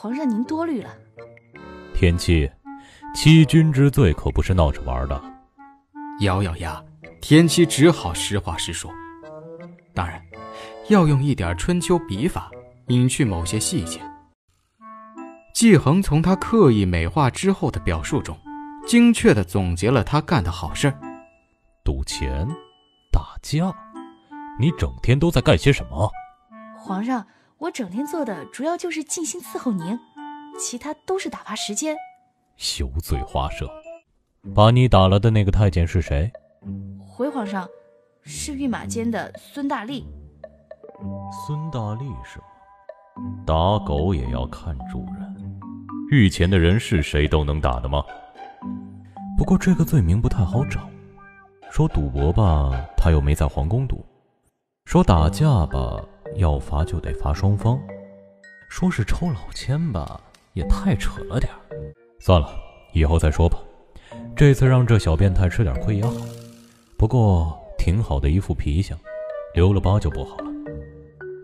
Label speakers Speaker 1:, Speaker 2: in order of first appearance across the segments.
Speaker 1: 皇上您多虑了。
Speaker 2: 田七，欺君之罪可不是闹着玩的。
Speaker 3: 咬咬牙，田七只好实话实说。当然，要用一点春秋笔法隐去某些细节。季恒从他刻意美化之后的表述中，精确地总结了他干的好事儿：
Speaker 2: 赌钱、打架。你整天都在干些什么？
Speaker 1: 皇上，我整天做的主要就是尽心伺候您，其他都是打发时间。
Speaker 2: 油嘴滑舌！把你打了的那个太监是谁？
Speaker 1: 回皇上，是御马监的孙大力。
Speaker 2: 孙大力是吗？打狗也要看主人。御前的人是谁都能打的吗？不过这个罪名不太好找。说赌博吧，他又没在皇宫赌。说打架吧，要罚就得罚双方；说是抽老千吧，也太扯了点儿。算了，以后再说吧。这次让这小变态吃点亏也好，不过挺好的一副皮相，留了疤就不好了。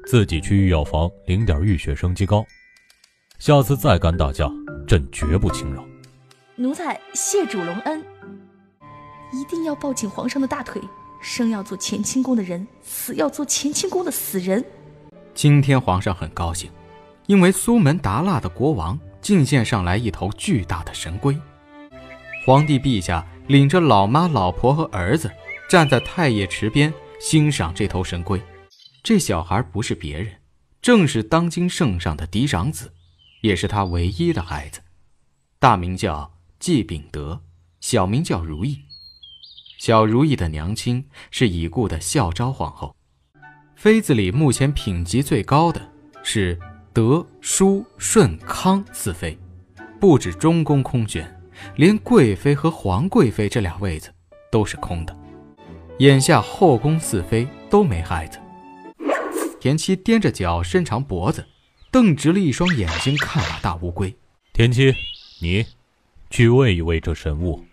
Speaker 2: 自己去御药房领点浴血升级膏，下次再干大架，朕绝不轻饶。
Speaker 1: 奴才谢主隆恩，一定要抱紧皇上的大腿。生要做乾清宫的人，死要做乾清宫的死人。
Speaker 3: 今天皇上很高兴，因为苏门答腊的国王进献上来一头巨大的神龟。皇帝陛下领着老妈、老婆和儿子站在太液池边欣赏这头神龟。这小孩不是别人，正是当今圣上的嫡长子，也是他唯一的孩子，大名叫季秉德，小名叫如意。小如意的娘亲是已故的孝昭皇后，妃子里目前品级最高的是德、淑、顺、康四妃，不止中宫空悬，连贵妃和皇贵妃这俩位子都是空的。眼下后宫四妃都没孩子，田七踮着脚，伸长脖子，瞪直了一双眼睛看那大乌龟。
Speaker 2: 田七，你去喂一喂这神物。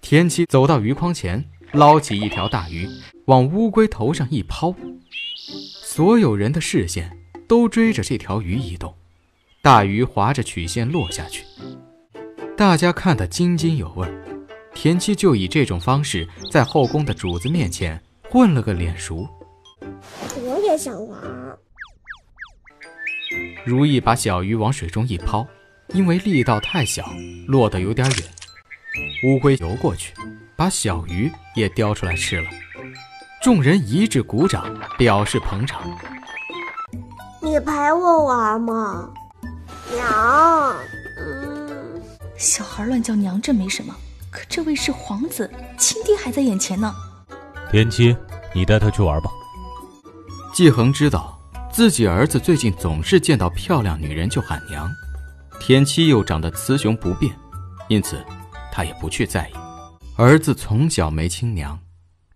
Speaker 3: 田七走到鱼筐前，捞起一条大鱼，往乌龟头上一抛。所有人的视线都追着这条鱼移动，大鱼划着曲线落下去，大家看得津津有味。田七就以这种方式在后宫的主子面前混了个脸熟。
Speaker 4: 我也想玩。
Speaker 3: 如意把小鱼往水中一抛，因为力道太小，落得有点远。乌龟游过去，把小鱼也叼出来吃了。众人一致鼓掌，表示捧场。
Speaker 4: 你陪我玩吗，娘？嗯，
Speaker 1: 小孩乱叫娘，这没什么。可这位是皇子，亲爹还在眼前呢。
Speaker 2: 天七，你带他去玩吧。
Speaker 3: 季恒知道自己儿子最近总是见到漂亮女人就喊娘，天七又长得雌雄不变，因此。他也不去在意，儿子从小没亲娘，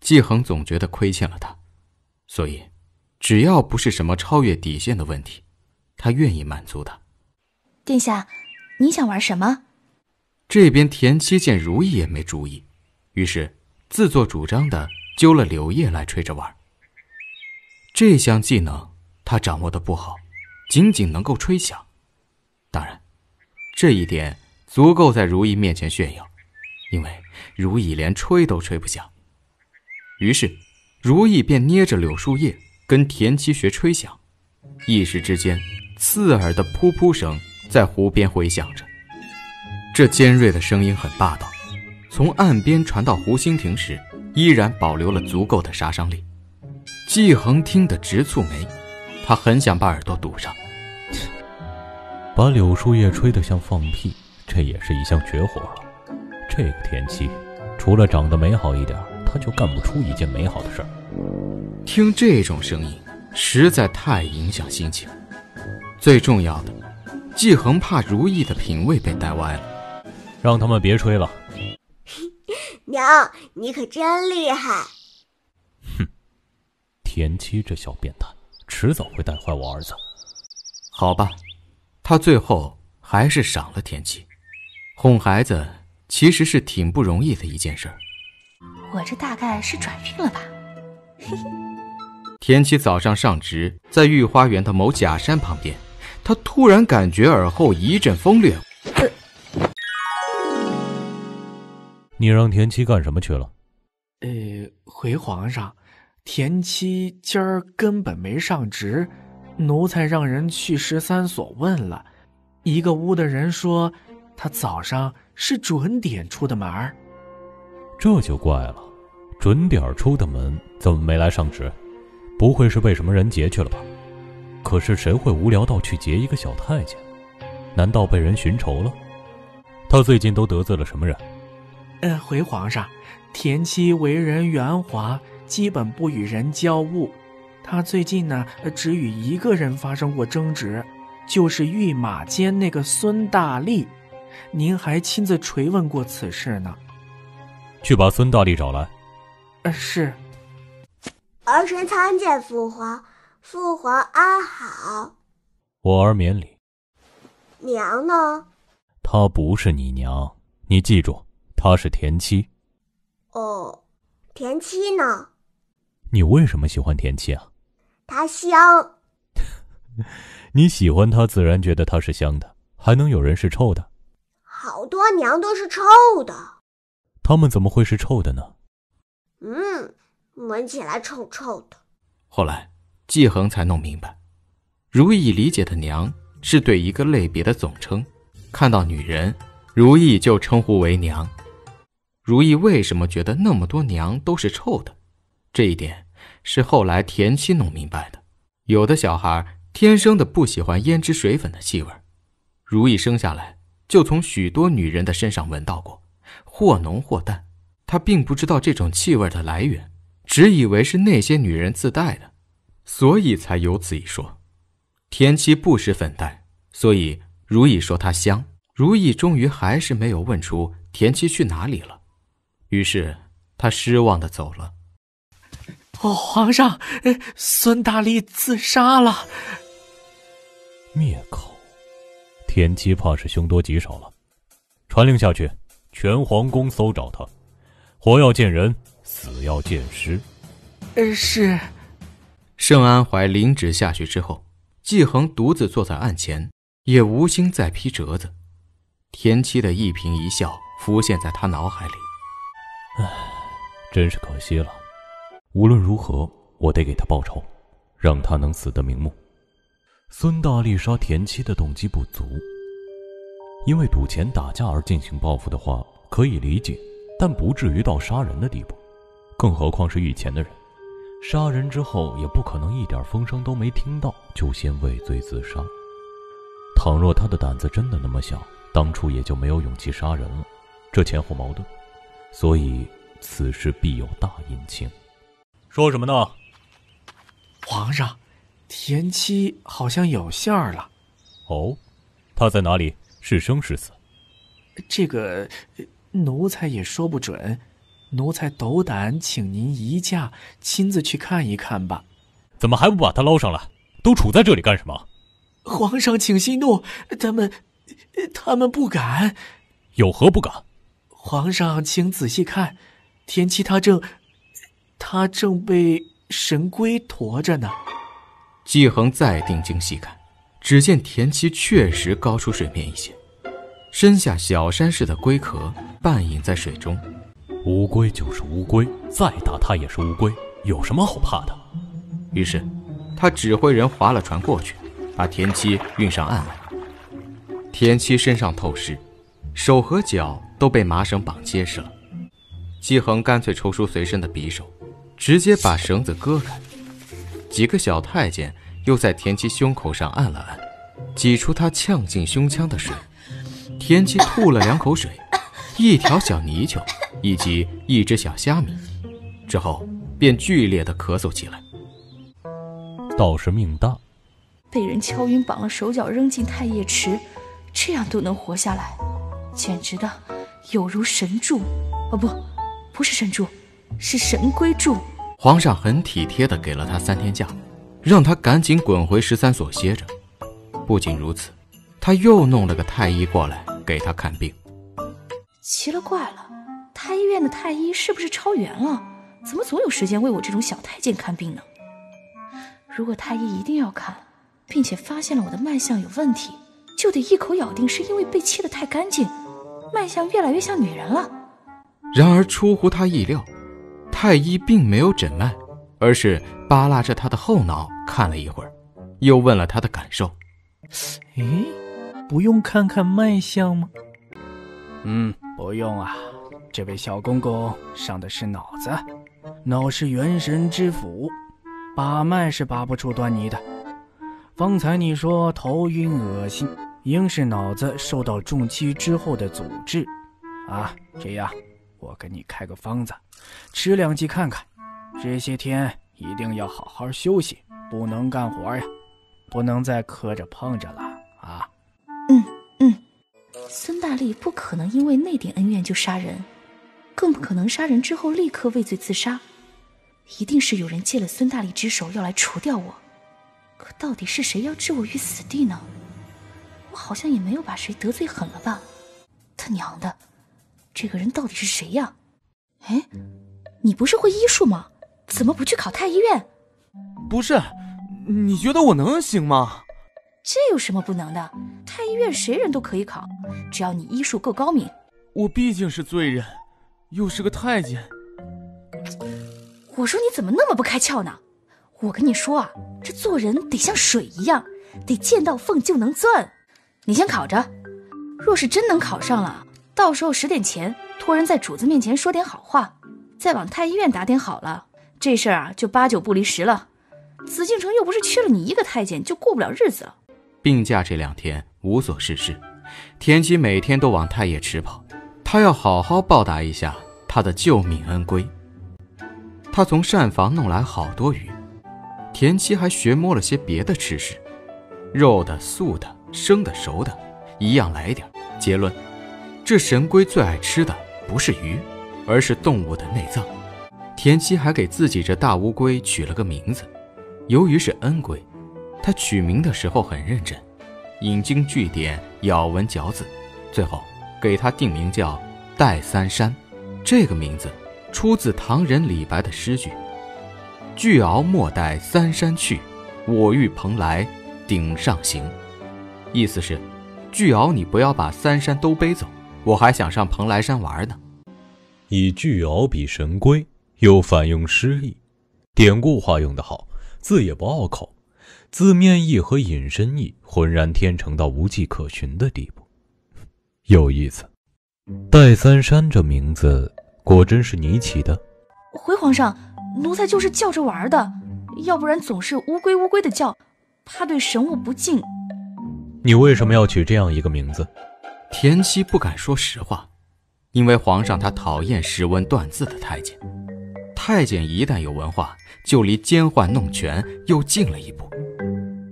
Speaker 3: 季恒总觉得亏欠了他，所以，只要不是什么超越底线的问题，他愿意满足他。
Speaker 1: 殿下，你想玩什么？
Speaker 3: 这边田七见如意也没主意，于是自作主张的揪了柳叶来吹着玩。这项技能他掌握的不好，仅仅能够吹响，当然，这一点。足够在如意面前炫耀，因为如意连吹都吹不响。于是，如意便捏着柳树叶跟田七学吹响，一时之间，刺耳的噗噗声在湖边回响着。这尖锐的声音很霸道，从岸边传到湖心亭时，依然保留了足够的杀伤力。季恒听得直蹙眉，他很想把耳朵堵上，
Speaker 2: 把柳树叶吹得像放屁。这也是一项绝活了。这个田七，除了长得美好一点，他就干不出一件美好的事儿。
Speaker 3: 听这种声音，实在太影响心情。最重要的，季恒怕如意的品味被带歪了，
Speaker 2: 让他们别吹了。
Speaker 4: 娘，你可真厉害！
Speaker 2: 哼，田七这小变态，迟早会带坏我儿子。
Speaker 3: 好吧，他最后还是赏了田七。哄孩子其实是挺不容易的一件事儿。
Speaker 1: 我这大概是转运了吧。嘿嘿。
Speaker 3: 田七早上上职，在御花园的某假山旁边，他突然感觉耳后一阵风掠。
Speaker 2: 你让田七干什么去了？
Speaker 5: 呃，回皇上，田七今儿根本没上职，奴才让人去十三所问了，一个屋的人说，他早上是准点出的门儿。
Speaker 2: 这就怪了，准点出的门怎么没来上职？不会是被什么人劫去了吧？可是谁会无聊到去劫一个小太监？难道被人寻仇了？他最近都得罪了什么人？
Speaker 5: 呃，回皇上，田七为人圆滑，基本不与人交恶。他最近呢，只与一个人发生过争执，就是御马监那个孙大力。您还亲自垂问过此事呢。
Speaker 2: 去把孙大力找来。
Speaker 5: 呃，是。
Speaker 4: 儿臣参见父皇，父皇安好。
Speaker 2: 我儿免礼。
Speaker 4: 娘呢？
Speaker 2: 她不是你娘，你记住，她是田七。
Speaker 4: 哦，田七呢？
Speaker 2: 你为什么喜欢田七啊？
Speaker 4: 她香。
Speaker 2: 你喜欢她，自然觉得她是香的，还能有人是臭的？
Speaker 4: 好多娘都是臭的。
Speaker 2: 他们怎么会是臭的呢？
Speaker 4: 嗯。闻起来臭臭的。
Speaker 3: 后来，季恒才弄明白，如意理解的“娘”是对一个类别的总称，看到女人，如意就称呼为娘。如意为什么觉得那么多娘都是臭的？这一点是后来田七弄明白的。有的小孩天生的不喜欢胭脂水粉的气味，如意生下来就从许多女人的身上闻到过，或浓或淡，他并不知道这种气味的来源。只以为是那些女人自带的，所以才有此一说。田七不施粉黛，所以如意说她香。如意终于还是没有问出田七去哪里了，于是他失望的走了。
Speaker 5: 哦，皇上，孙大力自杀了。
Speaker 2: 灭口，田七怕是凶多吉少了。传令下去，全皇宫搜找他，活要见人。死要见尸。
Speaker 5: 呃，是。
Speaker 3: 盛安怀领旨下去之后，季恒独自坐在案前，也无心再批折子。田七的一颦一笑浮现在他脑海里。
Speaker 2: 唉，真是可惜了。无论如何，我得给他报仇，让他能死得瞑目。孙大力杀田七的动机不足，因为赌钱打架而进行报复的话，可以理解，但不至于到杀人的地步。更何况是御前的人，杀人之后也不可能一点风声都没听到就先畏罪自杀。倘若他的胆子真的那么小，当初也就没有勇气杀人了。这前后矛盾，所以此事必有大隐情。说什么呢？
Speaker 5: 皇上，田七好像有信儿了。
Speaker 2: 哦，他在哪里？是生是死？
Speaker 5: 这个奴才也说不准。奴才斗胆请您移驾，亲自去看一看吧。
Speaker 2: 怎么还不把他捞上来？都杵在这里干什么？
Speaker 5: 皇上，请息怒，他们，他们不敢。
Speaker 2: 有何不敢？
Speaker 5: 皇上，请仔细看，田七他正，他正被神龟驮着呢。
Speaker 3: 季恒再定睛细看，只见田七确实高出水面一些，身下小山似的龟壳半隐在水中。
Speaker 2: 乌龟就是乌龟，再大它也是乌龟，有什么好怕的？
Speaker 3: 于是，他指挥人划了船过去，把田七运上岸来。田七身上透湿，手和脚都被麻绳绑结实了。季恒干脆抽出随身的匕首，直接把绳子割开。几个小太监又在田七胸口上按了按，挤出他呛进胸腔的水。田七吐了两口水，一条小泥鳅。以及一只小虾米，之后便剧烈的咳嗽起来。
Speaker 2: 倒是命大，
Speaker 1: 被人敲晕绑了手脚扔进太液池，这样都能活下来，简直的有如神助。哦不，不是神助，是神龟助。
Speaker 3: 皇上很体贴的给了他三天假，让他赶紧滚回十三所歇着。不仅如此，他又弄了个太医过来给他看病。
Speaker 1: 奇了怪了。太医院的太医是不是超员了？怎么总有时间为我这种小太监看病呢？如果太医一定要看，并且发现了我的脉象有问题，就得一口咬定是因为被切得太干净，脉象越来越像女人了。
Speaker 3: 然而出乎他意料，太医并没有诊脉，而是扒拉着他的后脑看了一会儿，又问了他的感受。
Speaker 5: 诶，不用看看脉象吗？
Speaker 6: 嗯，不用啊。这位小公公伤的是脑子，脑是元神之府，把脉是把不出端倪的。方才你说头晕恶心，应是脑子受到重击之后的阻滞。啊，这样，我给你开个方子，吃两剂看看。这些天一定要好好休息，不能干活呀，不能再磕着碰着了啊。
Speaker 1: 嗯嗯，孙大力不可能因为那点恩怨就杀人。更不可能杀人之后立刻畏罪自杀，一定是有人借了孙大力之手要来除掉我。可到底是谁要置我于死地呢？我好像也没有把谁得罪狠了吧？他娘的，这个人到底是谁呀？哎，你不是会医术吗？怎么不去考太医院？
Speaker 7: 不是，你觉得我能行吗？
Speaker 1: 这有什么不能的？太医院谁人都可以考，只要你医术够高明。
Speaker 7: 我毕竟是罪人。又是个太监，
Speaker 1: 我说你怎么那么不开窍呢？我跟你说啊，这做人得像水一样，得见到缝就能钻。你先考着，若是真能考上了，到时候十点前托人在主子面前说点好话，再往太医院打点好了，这事儿啊就八九不离十了。紫禁城又不是缺了你一个太监就过不了日子了。
Speaker 3: 病假这两天无所事事，田七每天都往太液池跑，他要好好报答一下。他的救命恩归。他从膳房弄来好多鱼，田七还学摸了些别的吃食，肉的、素的、生的、熟的，一样来点。结论：这神龟最爱吃的不是鱼，而是动物的内脏。田七还给自己这大乌龟取了个名字，由于是恩龟，他取名的时候很认真，引经据典，咬文嚼字，最后给他定名叫戴三山。这个名字出自唐人李白的诗句：“巨鳌莫待三山去，我欲蓬莱顶上行。”意思是，巨鳌你不要把三山都背走，我还想上蓬莱山玩呢。
Speaker 2: 以巨鳌比神龟，又反用诗意，典故化用得好，字也不拗口，字面意和引申意浑然天成到无迹可寻的地步，有意思。戴三山这名字果真是你起的？
Speaker 1: 回皇上，奴才就是叫着玩的，要不然总是乌龟乌龟的叫，怕对神物不敬。
Speaker 2: 你为什么要取这样一个名字？
Speaker 3: 田七不敢说实话，因为皇上他讨厌识文断字的太监。太监一旦有文化，就离奸宦弄权又近了一步。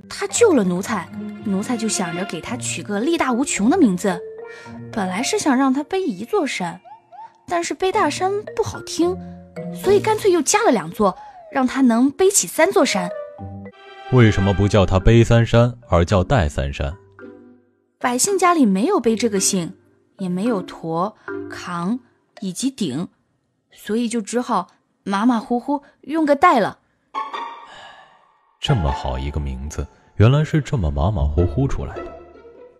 Speaker 1: 他救了奴才，奴才就想着给他取个力大无穷的名字。本来是想让他背一座山，但是背大山不好听，所以干脆又加了两座，让他能背起三座山。
Speaker 2: 为什么不叫他背三山，而叫戴三山？
Speaker 1: 百姓家里没有背这个姓，也没有驮、扛以及顶，所以就只好马马虎虎用个带了。
Speaker 2: 这么好一个名字，原来是这么马马虎虎出来的。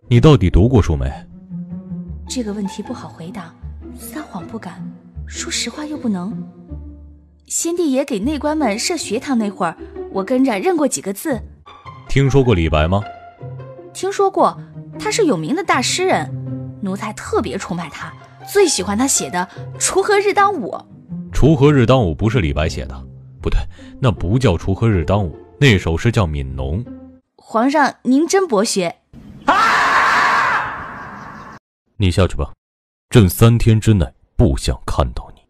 Speaker 2: 你到底读过书没？
Speaker 1: 这个问题不好回答，撒谎不敢，说实话又不能。先帝爷给内官们设学堂那会儿，我跟着认过几个字。
Speaker 2: 听说过李白吗？
Speaker 1: 听说过，他是有名的大诗人，奴才特别崇拜他，最喜欢他写的《锄禾日当午》。
Speaker 2: 《锄禾日当午》不是李白写的，不对，那不叫《锄禾日当午》，那首诗叫《悯农》。
Speaker 1: 皇上，您真博学。
Speaker 2: 你下去吧，朕三天之内不想看到你。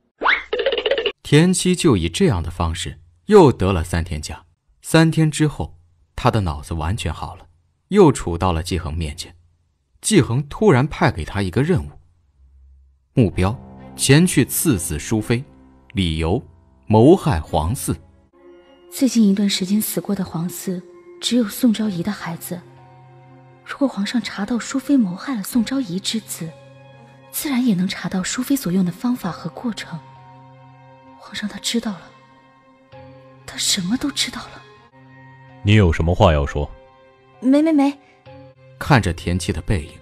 Speaker 3: 田七就以这样的方式又得了三天假。三天之后，他的脑子完全好了，又杵到了季恒面前。季恒突然派给他一个任务，目标前去刺死淑妃，理由谋害皇嗣。
Speaker 1: 最近一段时间死过的皇嗣，只有宋昭仪的孩子。如果皇上查到淑妃谋害了宋昭仪之子，自然也能查到淑妃所用的方法和过程。皇上他知道了，他什么都知道了。
Speaker 2: 你有什么话要说？
Speaker 1: 没没没。
Speaker 3: 看着田七的背影，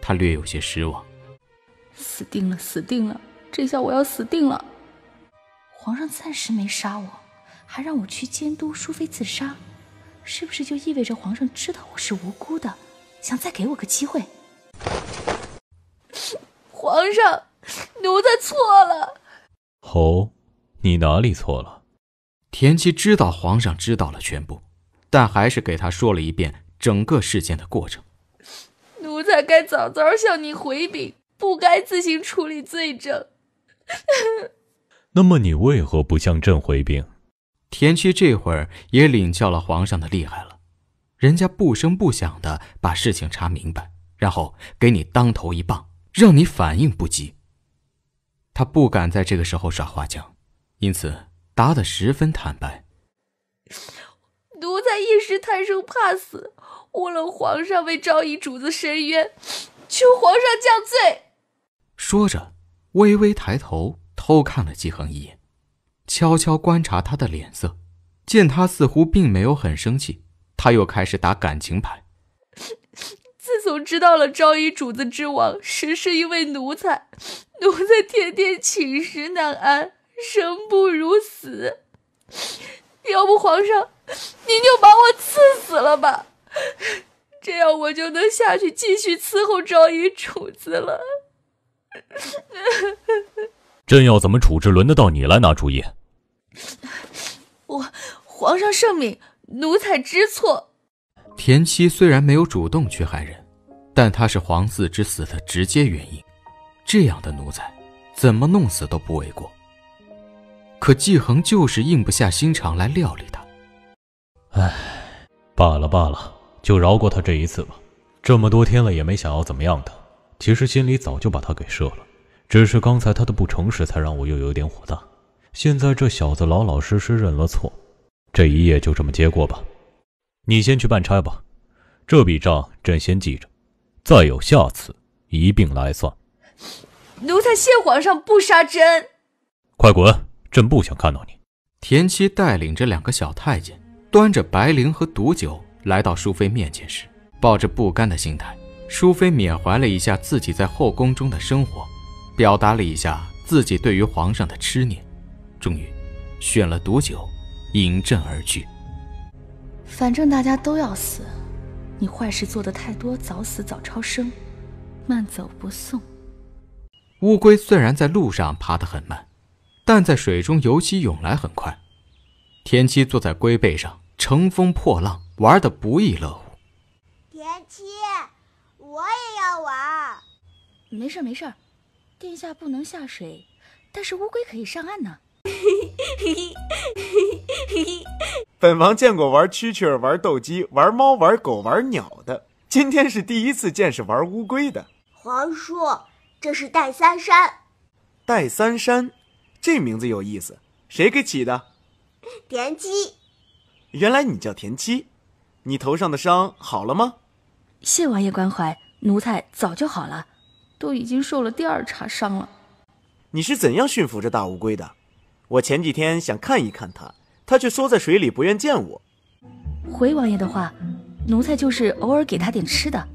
Speaker 3: 他略有些失望。
Speaker 1: 死定了，死定了！这下我要死定了。皇上暂时没杀我，还让我去监督淑妃自杀，是不是就意味着皇上知道我是无辜的，想再给我个机会？皇上，奴才错了。
Speaker 2: 哦，你哪里错了？
Speaker 3: 田七知道皇上知道了全部，但还是给他说了一遍整个事件的过程。
Speaker 1: 奴才该早早向你回禀，不该自行处理罪证。
Speaker 2: 那么你为何不向朕回禀？
Speaker 3: 田七这会儿也领教了皇上的厉害了，人家不声不响的把事情查明白，然后给你当头一棒。让你反应不及。他不敢在这个时候耍花枪，因此答得十分坦白。
Speaker 1: 奴才一时贪生怕死，误了皇上为昭仪主子伸冤，求皇上降罪。
Speaker 3: 说着，微微抬头偷看了季恒一眼，悄悄观察他的脸色，见他似乎并没有很生气，他又开始打感情牌。
Speaker 1: 自从知道了昭仪主子之亡实是一位奴才，奴才天天寝食难安，生不如死。要不皇上，您就把我赐死了吧，这样我就能下去继续伺候昭仪主子了。
Speaker 2: 朕要怎么处置，轮得到你来拿主意？
Speaker 1: 我皇上圣明，奴才知错。
Speaker 3: 田七虽然没有主动去害人，但他是皇嗣之死的直接原因。这样的奴才，怎么弄死都不为过。可季恒就是硬不下心肠来料理他。
Speaker 2: 唉，罢了罢了，就饶过他这一次吧。这么多天了，也没想要怎么样他。其实心里早就把他给设了，只是刚才他的不诚实，才让我又有点火大。现在这小子老老实实认了错，这一夜就这么接过吧。你先去办差吧，这笔账朕先记着，再有下次一并来算。
Speaker 1: 奴才谢皇上不杀之恩。
Speaker 2: 快滚！朕不想看到你。
Speaker 3: 田七带领着两个小太监，端着白绫和毒酒来到淑妃面前时，抱着不甘的心态。淑妃缅怀了一下自己在后宫中的生活，表达了一下自己对于皇上的痴念，终于选了毒酒，饮鸩而去。
Speaker 1: 反正大家都要死，你坏事做得太多，早死早超生，慢走不送。
Speaker 3: 乌龟虽然在路上爬得很慢，但在水中游起泳来很快。田七坐在龟背上，乘风破浪，玩得不亦乐乎。
Speaker 4: 田七，我也要玩。
Speaker 1: 没事没事，殿下不能下水，但是乌龟可以上岸呢。
Speaker 8: 本王见过玩蛐蛐、玩斗鸡、玩猫、玩狗、玩鸟的，今天是第一次见识玩乌龟的。
Speaker 4: 皇叔，这是戴三山。
Speaker 8: 戴三山，这名字有意思，谁给起的？
Speaker 4: 田七。
Speaker 8: 原来你叫田七，你头上的伤好了吗？
Speaker 1: 谢王爷关怀，奴才早就好了，都已经受了第二茬伤了。
Speaker 8: 你是怎样驯服这大乌龟的？我前几天想看一看它，它却缩在水里不愿见我。
Speaker 1: 回王爷的话，奴才就是偶尔给它点吃的。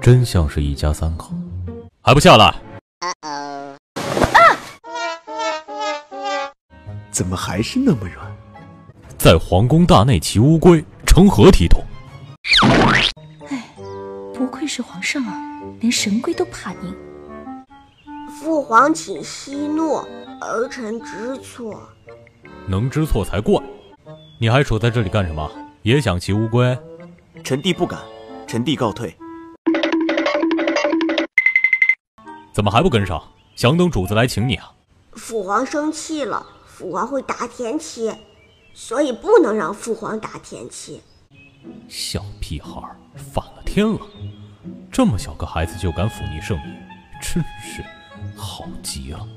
Speaker 2: 真像是一家三口，还不下来？
Speaker 1: 啊！
Speaker 8: 怎么还是那么软？
Speaker 2: 在皇宫大内骑乌龟，成何体统？
Speaker 1: 哎，不愧是皇上啊，连神龟都怕您。
Speaker 4: 父皇请息怒，儿臣知错。
Speaker 2: 能知错才怪！你还守在这里干什么？也想骑乌龟？
Speaker 8: 臣弟不敢，臣弟告退。
Speaker 2: 怎么还不跟上？想等主子来请你啊？
Speaker 4: 父皇生气了，父皇会打田七，所以不能让父皇打田七。
Speaker 2: 小屁孩，反了天了！这么小个孩子就敢忤逆圣明，真是好极了。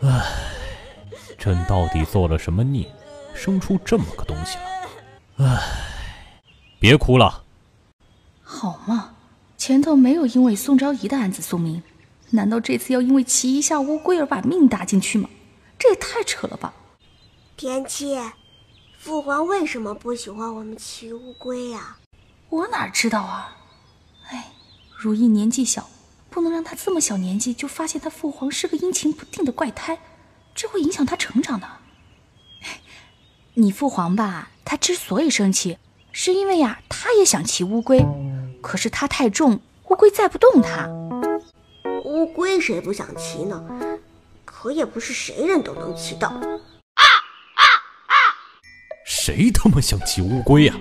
Speaker 2: 唉，朕到底做了什么孽，生出这么个东西来？唉，别哭了。
Speaker 1: 好嘛，前头没有因为宋昭仪的案子送命，难道这次要因为骑一下乌龟而把命搭进去吗？这也太扯了吧！
Speaker 4: 田七，父皇为什么不喜欢我们骑乌龟呀？
Speaker 1: 我哪知道啊！哎，如意年纪小，不能让他这么小年纪就发现他父皇是个阴晴不定的怪胎，这会影响他成长的。你父皇吧，他之所以生气，是因为呀，他也想骑乌龟，可是他太重，乌龟载不动他。
Speaker 4: 乌龟谁不想骑呢？可也不是谁人都能骑到。
Speaker 2: 谁他妈想骑乌龟呀？